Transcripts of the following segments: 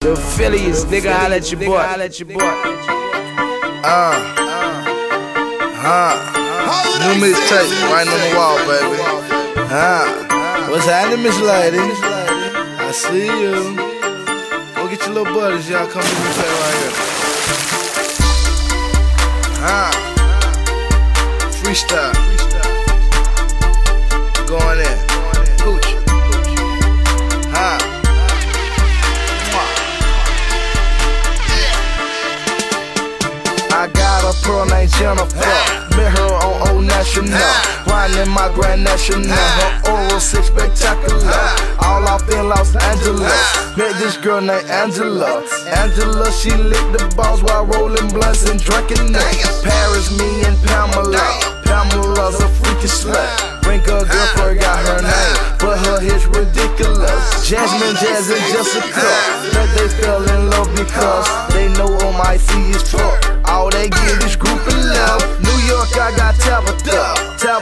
The Phillies, nigga, I let your boy. I let your boy. Uh, uh. huh. New mixtape, right on the wall, baby. Huh. What's happening, Miss Lady? I see you. Go get your little buddies, y'all. Come to the mixtape right here. Huh. Freestyle. Going in. Jennifer. Met her on Old National. Grinding my Grand National. Her oral six spectacular. All off in Los Angeles. Met this girl named Angela. Angela, she licked the balls while rolling blunts and drinking. Paris, me and Pamela. Pamela's a freaky slut. Bring her girlfriend, got her name. But her hips ridiculous. Jasmine, Jazz, and Jessica. Bet they fell in love because they know all my feet is fuck. All they get is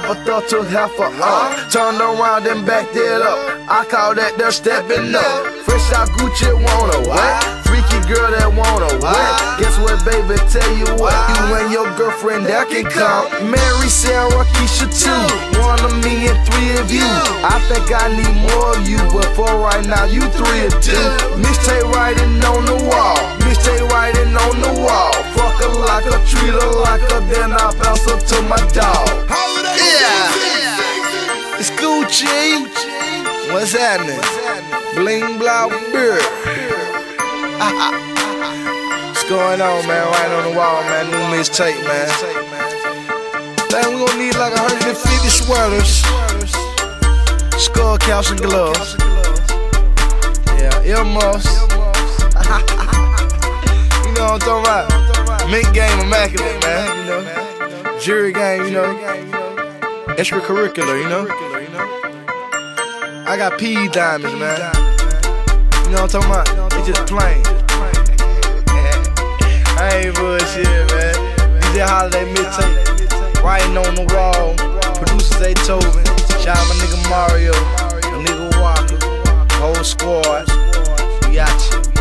Tabitha. Tabitha took half a up. Turned around and backed it up. I call that the stepping up. Fresh out Gucci, wanna what? Freaky girl that wanna what? Guess what, baby? Tell you what, you and your girlfriend that can come. Mary, Sarah, Keisha too. One of me and three of you. I think I need more of you, but for right now, you three of two. Mixtape writing on the wall. Treat her like a then I pass her to my dog. Yeah, it's Gucci. What's happening? Bling blah beer. What's going on, man? Right on the wall, man. New mixtape, man. Dang, we gonna need like 150 sweaters, skull caps and gloves. Yeah, earmuffs. you know what I'm talking about? Mint game immaculate, man. You know, jury game, you know, extracurricular, you know. I got P diamonds, man. You know what I'm talking about? It's just plain. I ain't bullshit, man. DJ Holiday Midtape, writing on the wall. Producers Zaytoven, shout out my nigga Mario, my nigga Walker, whole squad. We got you.